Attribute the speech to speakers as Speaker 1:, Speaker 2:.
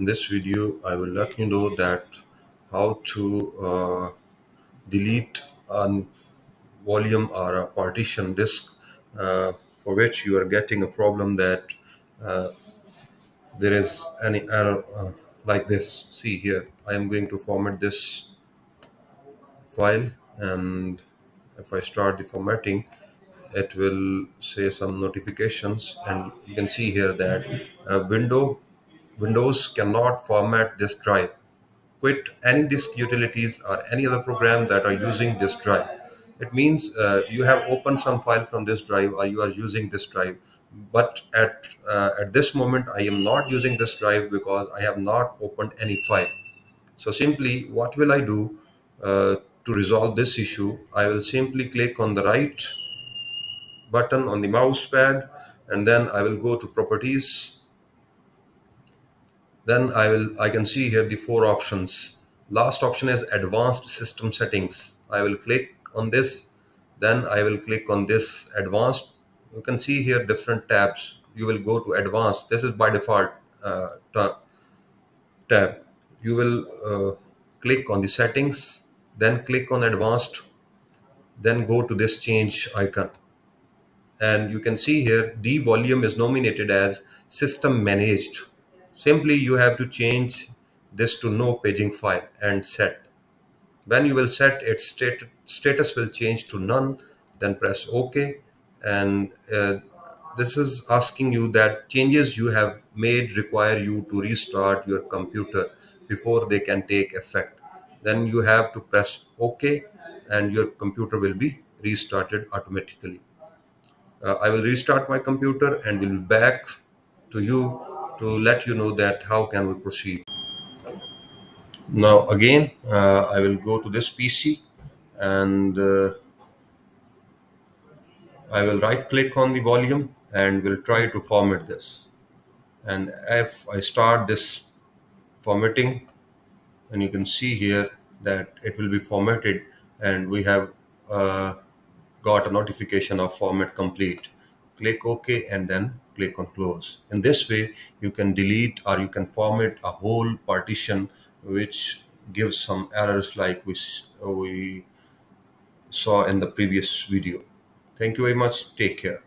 Speaker 1: In this video, I will let you know that how to uh, delete a volume or a partition disk uh, for which you are getting a problem that uh, there is any error uh, like this. See here, I am going to format this file and if I start the formatting, it will say some notifications and you can see here that uh, window Windows cannot format this drive. Quit any disk utilities or any other program that are using this drive. It means uh, you have opened some file from this drive or you are using this drive. But at, uh, at this moment, I am not using this drive because I have not opened any file. So simply, what will I do uh, to resolve this issue? I will simply click on the right button on the mouse pad and then I will go to properties then I will I can see here the four options. Last option is advanced system settings. I will click on this. Then I will click on this advanced. You can see here different tabs. You will go to advanced. This is by default uh, tab. You will uh, click on the settings then click on advanced then go to this change icon. And you can see here D volume is nominated as system managed Simply you have to change this to no paging file and set. When you will set its stat status will change to none, then press OK. And uh, this is asking you that changes you have made require you to restart your computer before they can take effect. Then you have to press OK and your computer will be restarted automatically. Uh, I will restart my computer and will be back to you to let you know that how can we proceed. Now again, uh, I will go to this PC and uh, I will right click on the volume and will try to format this. And if I start this formatting, and you can see here that it will be formatted and we have uh, got a notification of format complete. Click OK and then click on close. In this way, you can delete or you can format a whole partition which gives some errors like we, we saw in the previous video. Thank you very much. Take care.